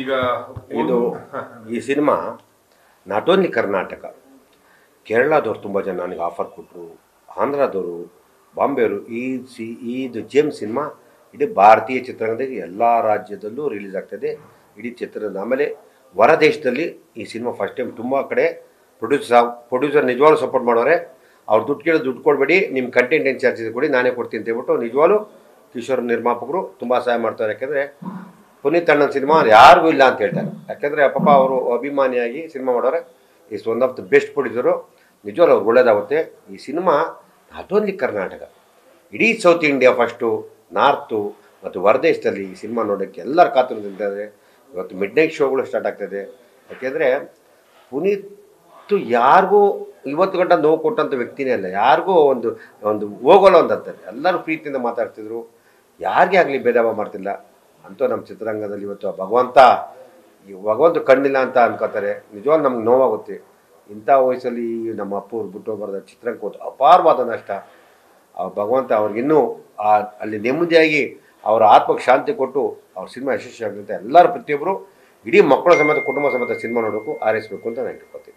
ಈಗ ಇದು ಈ ಸಿನಿಮಾ ನಾಟ್ ಓನ್ಲಿ ಕರ್ನಾಟಕ. ಕೇರಳದವ್ರು ತುಂಬ ಜನ ನನಗೆ ಆಫರ್ ಕೊಟ್ಟರು ಆಂಧ್ರದವರು ಬಾಂಬೆಯವರು ಈ ಸಿ ಇದು ಜೇಮ್ ಸಿನಿಮಾ ಇಡೀ ಭಾರತೀಯ ಚಿತ್ರರಂಗದಲ್ಲಿ ಎಲ್ಲ ರಾಜ್ಯದಲ್ಲೂ ರಿಲೀಸ್ ಆಗ್ತದೆ. ಇಡೀ ಚಿತ್ರದ ಆಮೇಲೆ ಹೊರ ದೇಶದಲ್ಲಿ ಈ ಸಿನಿಮಾ ಫಸ್ಟ್ ಟೈಮ್ ತುಂಬ ಕಡೆ ಪ್ರೊಡ್ಯೂಸರ್ ಪ್ರೊಡ್ಯೂಸರ್ ನಿಜವಾಗ್ಲೂ ಸಪೋರ್ಟ್ ಮಾಡೋರೆ. ಅವ್ರು ದುಡ್ಡು ಕೇಳಿ ದುಡ್ಡು ಕೊಡಬೇಡಿ ನಿಮ್ಮ ಕಂಟೆಂಟ್ ಏನು ಚಾರ್ಜಸ್ ಕೊಡಿ ನಾನೇ ಕೊಡ್ತೀನಿ ಅಂತ ಹೇಳ್ಬಿಟ್ಟು ನಿಜವಾಗ್ಲೂ ಕಿಶೋರ್ ನಿರ್ಮಾಪಕರು ತುಂಬ ಸಹಾಯ ಮಾಡ್ತಾರೆ. ಯಾಕೆಂದರೆ ಪುನೀತ್ ಅಣ್ಣನ ಸಿನಿಮಾ ಯಾರಿಗೂ ಇಲ್ಲ ಅಂತ ಹೇಳ್ತಾರೆ. ಯಾಕೆಂದರೆ ಪಾಪ ಅವರು ಅಭಿಮಾನಿಯಾಗಿ ಸಿನಿಮಾ ಮಾಡೋರೆ. Is one of the best producer ನಿಜವಾಗ್ಲೂ ಅವ್ರಿಗೆ ಒಳ್ಳೇದಾಗುತ್ತೆ. ಈ ಸಿನಿಮಾ ನಾಟ್ ಓನ್ಲಿ ಕರ್ನಾಟಕ, ಇಡೀ ಸೌತ್ ಇಂಡಿಯಾ ಫಸ್ಟು ನಾರ್ತು ಮತ್ತು ಹೊರದೇಶದಲ್ಲಿ ಈ ಸಿನಿಮಾ ನೋಡೋಕ್ಕೆ ಎಲ್ಲರ ಕಾತುರದಿಂದಿದ್ದಾರೆ ಇವತ್ತು ಮಿಡ್ ನೈಟ್ ಶೋಗಳು ಸ್ಟಾರ್ಟ್ ಆಗ್ತದೆ. ಯಾಕೆಂದರೆ ಪುನೀತ್ ಯಾರಿಗೂ ಇವತ್ತು ಗಂಟ ನೋವು ಕೊಟ್ಟಂಥ ವ್ಯಕ್ತಿನೇ ಅಲ್ಲ, ಯಾರಿಗೂ ಒಂದು ಒಂದು ಹೋಗೋಲ್ಲ ಒಂದು ಅಂತಾರೆ. ಎಲ್ಲರೂ ಪ್ರೀತಿಯಿಂದ ಮಾತಾಡ್ತಿದ್ರು. ಯಾರಿಗೇ ಆಗಲಿ ಭೇದಭಾವ ಮಾಡ್ತಿಲ್ಲ. ಅಂತೂ ನಮ್ಮ ಚಿತ್ರರಂಗದಲ್ಲಿ ಇವತ್ತು ಆ ಭಗವಂತ, ಈ ಭಗವಂತ ಕಣ್ಣಿಲ್ಲ ಅಂತ ಅನ್ಕೋತಾರೆ. ನಿಜವಾಗ್ ನಮ್ಗೆ ನೋವಾಗುತ್ತೆ. ಇಂಥ ವಯಸ್ಸಲ್ಲಿ ನಮ್ಮ ಅಪ್ಪವ್ರು ಬಿಟ್ಟು ಹೋಗ್ಬಾರ್ದು ಚಿತ್ರರಂಗಕ್ಕೆ ಹೋದ ಅಪಾರವಾದ ನಷ್ಟ. ಆ ಭಗವಂತ ಅವ್ರಿಗಿನ್ನೂ ಆ, ಅಲ್ಲಿ ನೆಮ್ಮದಿಯಾಗಿ ಅವರ ಆತ್ಮಕ್ಕೆ ಶಾಂತಿ ಕೊಟ್ಟು ಅವ್ರ ಸಿನಿಮಾ ಯಶಸ್ವಿ ಆಗುತ್ತೆ ಎಲ್ಲರೂ ಪ್ರತಿಯೊಬ್ಬರು, ಇಡೀ ಮಕ್ಕಳ ಸಮೇತ, ಕುಟುಂಬ ಸಮೇತ ಸಿನಿಮಾ ನೋಡೋಕ್ಕೂ ಆರೈಸಬೇಕು ಅಂತ ನಾನು ಇಟ್ಕೊತೀನಿ